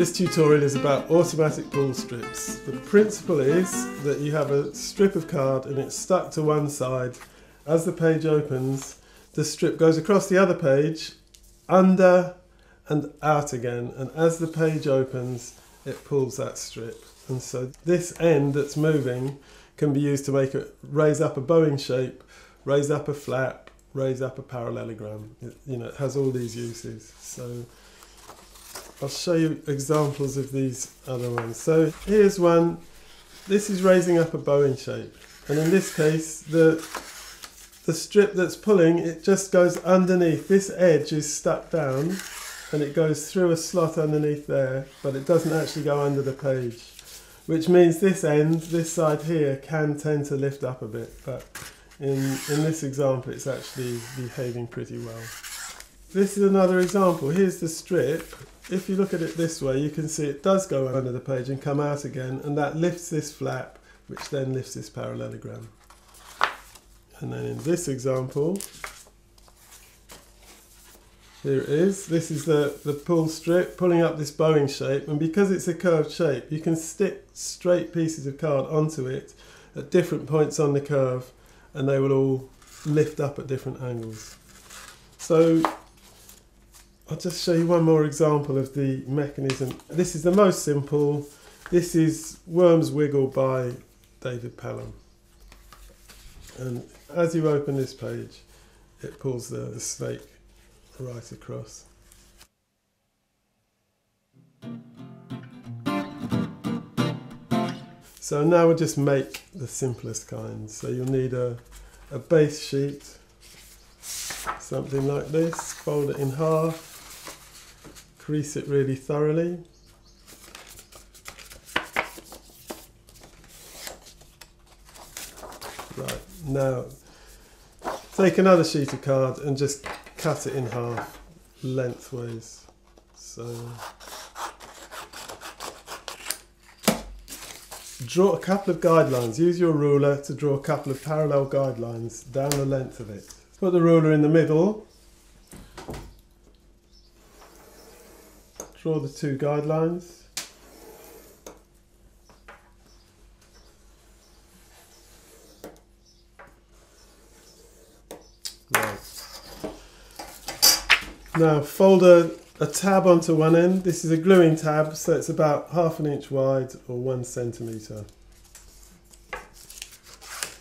This tutorial is about automatic pull strips. The principle is that you have a strip of card and it's stuck to one side. As the page opens, the strip goes across the other page, under and out again. And as the page opens, it pulls that strip. And so this end that's moving can be used to make it raise up a bowing shape, raise up a flap, raise up a parallelogram. It, you know, it has all these uses. So I'll show you examples of these other ones. So here's one. This is raising up a bowing shape. And in this case, the the strip that's pulling, it just goes underneath. This edge is stuck down and it goes through a slot underneath there, but it doesn't actually go under the page. Which means this end, this side here, can tend to lift up a bit, but in, in this example it's actually behaving pretty well. This is another example. Here's the strip. If you look at it this way, you can see it does go under the page and come out again, and that lifts this flap, which then lifts this parallelogram. And then in this example, here it is. This is the, the pull strip, pulling up this bowing shape. And because it's a curved shape, you can stick straight pieces of card onto it at different points on the curve, and they will all lift up at different angles. So I'll just show you one more example of the mechanism. This is the most simple. This is Worms Wiggle by David Pelham. And as you open this page, it pulls the, the snake right across. So now we'll just make the simplest kind. So you'll need a, a base sheet, something like this, fold it in half, crease it really thoroughly. Right, now take another sheet of card and just cut it in half lengthways. So draw a couple of guidelines. Use your ruler to draw a couple of parallel guidelines down the length of it. Put the ruler in the middle. Draw the two guidelines. Now fold a, a tab onto one end. This is a gluing tab, so it's about half an inch wide or one centimetre.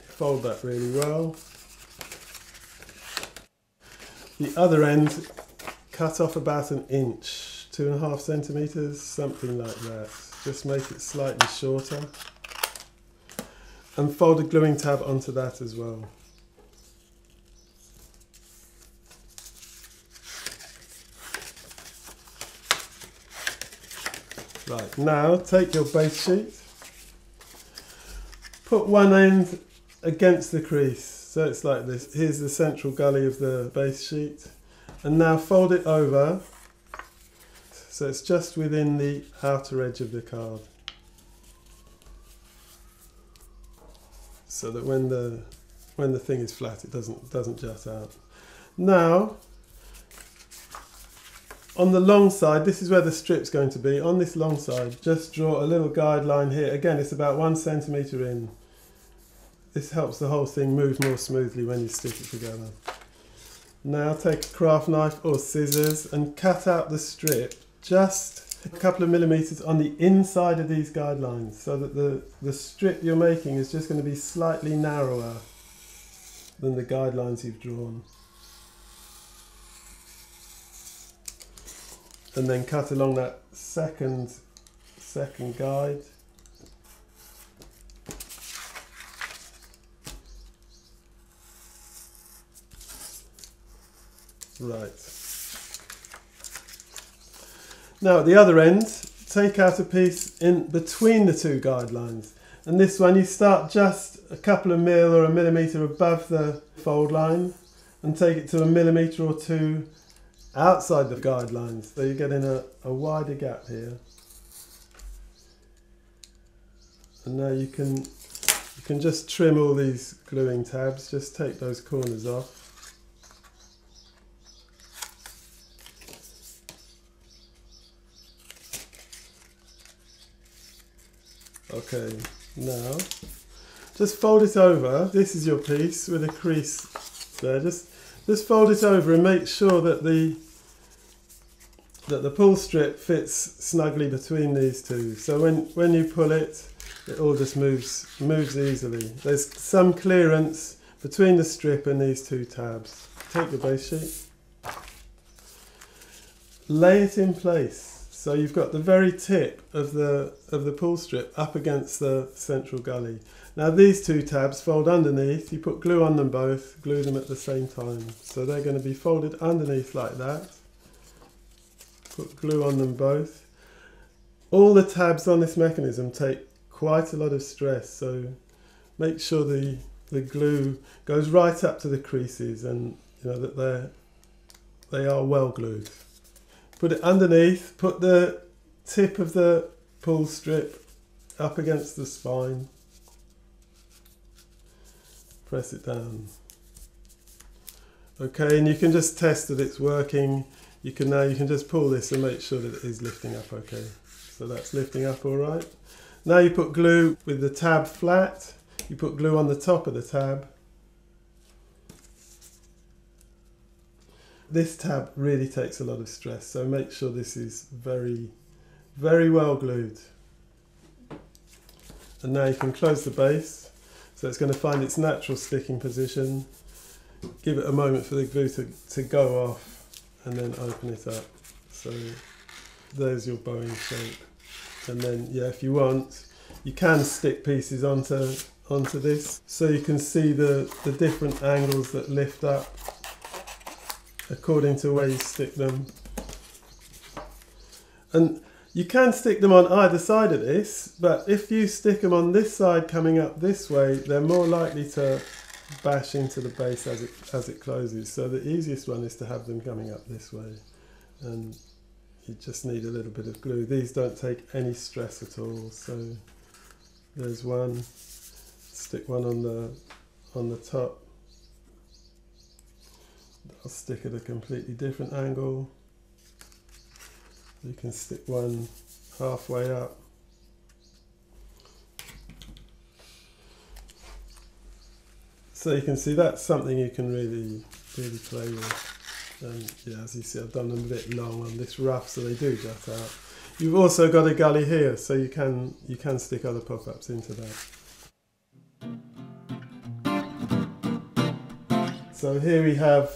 Fold that really well. The other end, cut off about an inch, two and a half centimetres, something like that. Just make it slightly shorter. And fold a gluing tab onto that as well. Right, now take your base sheet, put one end against the crease, so it's like this. Here's the central gully of the base sheet, and now fold it over so it's just within the outer edge of the card. So that when the when the thing is flat it doesn't doesn't jut out. Now on the long side, this is where the strip's going to be. On this long side, just draw a little guideline here. Again, it's about one centimetre in. This helps the whole thing move more smoothly when you stick it together. Now take a craft knife or scissors and cut out the strip just a couple of millimetres on the inside of these guidelines so that the, the strip you're making is just going to be slightly narrower than the guidelines you've drawn. and then cut along that second second guide right now at the other end take out a piece in between the two guidelines and this one you start just a couple of mil or a millimetre above the fold line and take it to a millimetre or two outside the guidelines. So you're getting a, a wider gap here. And now you can you can just trim all these gluing tabs, just take those corners off. Okay, now just fold it over. This is your piece with a crease there. Just just fold it over and make sure that the that the pull strip fits snugly between these two. So when, when you pull it, it all just moves moves easily. There's some clearance between the strip and these two tabs. Take the base sheet, lay it in place. So you've got the very tip of the of the pull strip up against the central gully. Now these two tabs fold underneath. You put glue on them both, glue them at the same time. So they're going to be folded underneath like that. Put glue on them both. All the tabs on this mechanism take quite a lot of stress, so make sure the the glue goes right up to the creases and you know that they're they are well glued. Put it underneath, put the tip of the pull strip up against the spine. Press it down. Okay, and you can just test that it's working. You can now you can just pull this and make sure that it is lifting up okay. So that's lifting up all right. Now you put glue with the tab flat. You put glue on the top of the tab. This tab really takes a lot of stress, so make sure this is very, very well glued. And now you can close the base. So it's going to find its natural sticking position. Give it a moment for the glue to, to go off and then open it up. So there's your bowing shape and then yeah if you want you can stick pieces onto onto this so you can see the the different angles that lift up according to where you stick them and you can stick them on either side of this but if you stick them on this side coming up this way they're more likely to bash into the base as it as it closes so the easiest one is to have them coming up this way and you just need a little bit of glue. These don't take any stress at all. So there's one. Stick one on the on the top. I'll stick at a completely different angle. You can stick one halfway up. So you can see that's something you can really, really play with. And yeah, as you see, I've done them a bit long on this rough, so they do jut out. You've also got a gully here, so you can you can stick other pop-ups into that. So here we have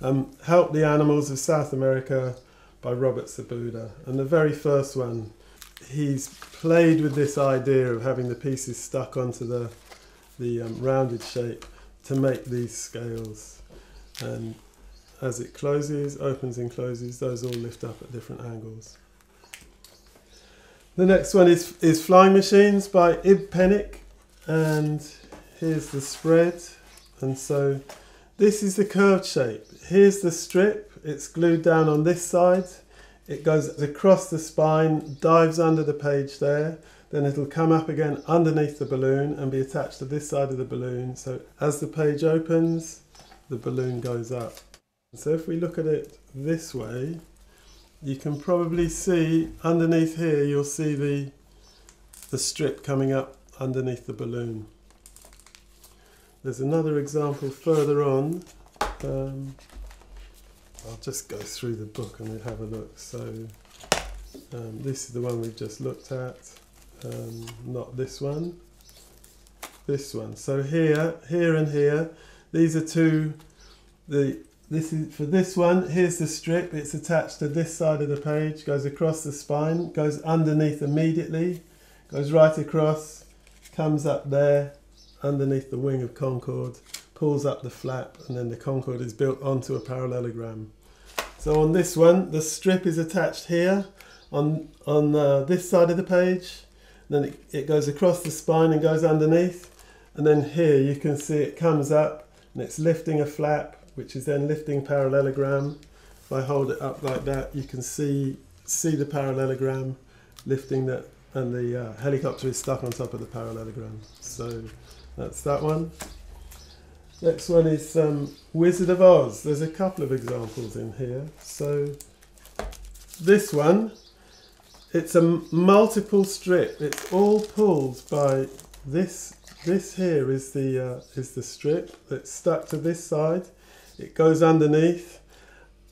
um, Help the Animals of South America by Robert Sabuda. And the very first one, he's played with this idea of having the pieces stuck onto the, the um, rounded shape to make these scales. And as it closes, opens and closes, those all lift up at different angles. The next one is, is Flying Machines by Ib Penick and here's the spread and so this is the curved shape. Here's the strip, it's glued down on this side, it goes across the spine, dives under the page there, then it'll come up again underneath the balloon and be attached to this side of the balloon. So as the page opens, the balloon goes up. So if we look at it this way, you can probably see underneath here, you'll see the, the strip coming up underneath the balloon. There's another example further on. Um, I'll just go through the book and we'll have a look. So um, this is the one we've just looked at, um, not this one, this one. So here, here and here, these are two, the this is for this one here's the strip. It's attached to this side of the page. Goes across the spine. Goes underneath immediately. Goes right across. Comes up there underneath the wing of Concorde pulls up the flap and then the Concorde is built onto a parallelogram so on this one the strip is attached here on on uh, this side of the page then it, it goes across the spine and goes underneath and then here you can see it comes up and it's lifting a flap which is then lifting parallelogram. If I hold it up like that, you can see see the parallelogram lifting that, and the uh, helicopter is stuck on top of the parallelogram. So that's that one. Next one is um, Wizard of Oz. There's a couple of examples in here. So this one, it's a multiple strip. It's all pulled by this. This here is the uh, is the strip that's stuck to this side. It goes underneath.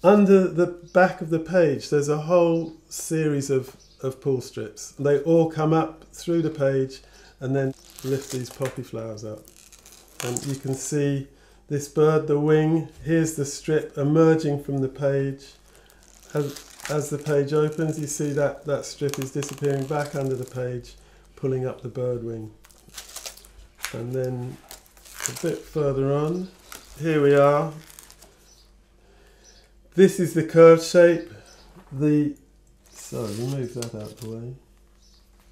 Under the back of the page, there's a whole series of, of pull strips. They all come up through the page and then lift these poppy flowers up. And you can see this bird, the wing, here's the strip emerging from the page. As, as the page opens, you see that that strip is disappearing back under the page, pulling up the bird wing. And then a bit further on, here we are. This is the curved shape. The sorry, move that out of the way.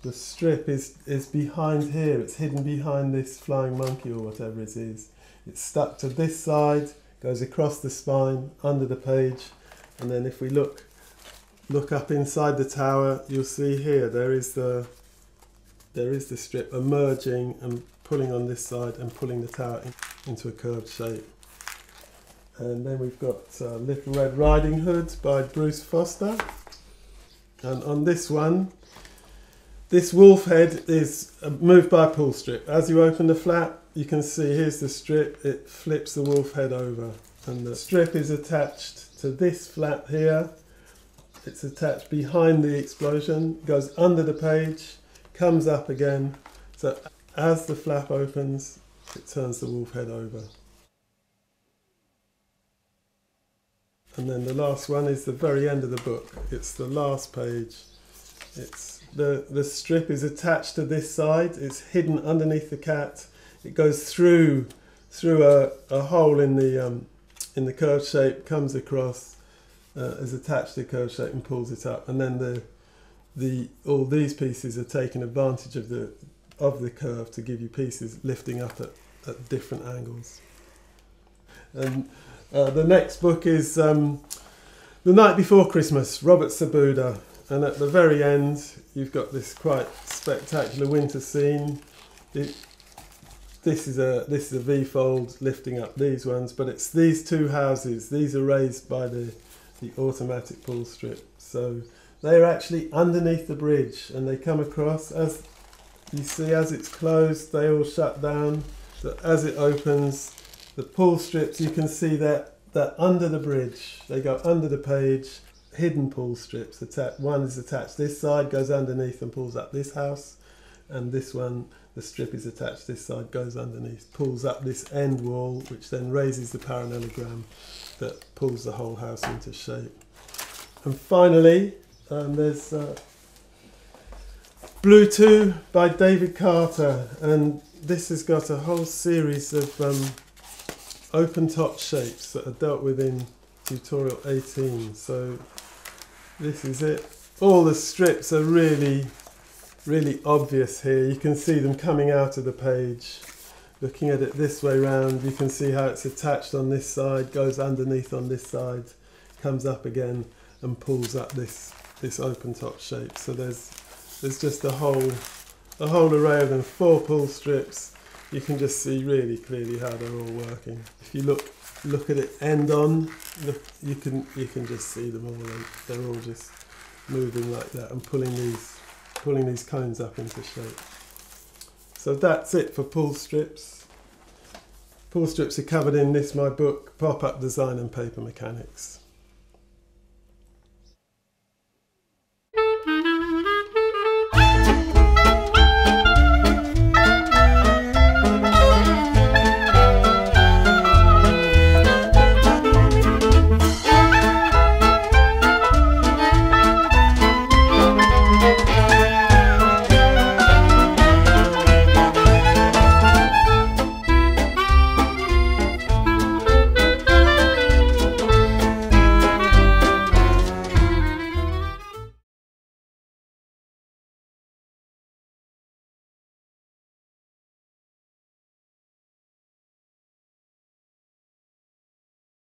The strip is is behind here. It's hidden behind this flying monkey or whatever it is. It's stuck to this side, goes across the spine, under the page, and then if we look look up inside the tower, you'll see here there is the there is the strip emerging and pulling on this side and pulling the tower in, into a curved shape. And then we've got uh, Little Red Riding Hood by Bruce Foster. And on this one, this wolf head is uh, moved by a pull strip. As you open the flap, you can see here's the strip, it flips the wolf head over. And the strip is attached to this flap here. It's attached behind the explosion, goes under the page, comes up again. So as the flap opens, it turns the wolf head over. And then the last one is the very end of the book. It's the last page. It's the the strip is attached to this side. It's hidden underneath the cat. It goes through through a, a hole in the um, in the curved shape, comes across, uh, is attached to the curved shape and pulls it up. And then the the all these pieces are taking advantage of the of the curve to give you pieces lifting up at, at different angles. And uh, the next book is um, The Night Before Christmas, Robert Sabuda. And at the very end, you've got this quite spectacular winter scene. It, this is a this is a V-fold lifting up these ones, but it's these two houses. These are raised by the the automatic pull strip. So they're actually underneath the bridge, and they come across as you see as it's closed. They all shut down. So as it opens, the pull strips, you can see that they're under the bridge. They go under the page, hidden pull strips. One is attached this side, goes underneath and pulls up this house. And this one, the strip is attached this side, goes underneath, pulls up this end wall, which then raises the parallelogram that pulls the whole house into shape. And finally, um, there's uh, Blue 2 by David Carter. And this has got a whole series of um, open top shapes that are dealt with in tutorial 18 so this is it. All the strips are really really obvious here. You can see them coming out of the page. Looking at it this way round you can see how it's attached on this side goes underneath on this side comes up again and pulls up this this open top shape. So there's there's just a whole a whole array of them four pull strips you can just see really clearly how they're all working. If you look look at it end on, look you can you can just see them all. They're all just moving like that and pulling these pulling these cones up into shape. So that's it for pull strips. Pull strips are covered in this my book, Pop Up Design and Paper Mechanics.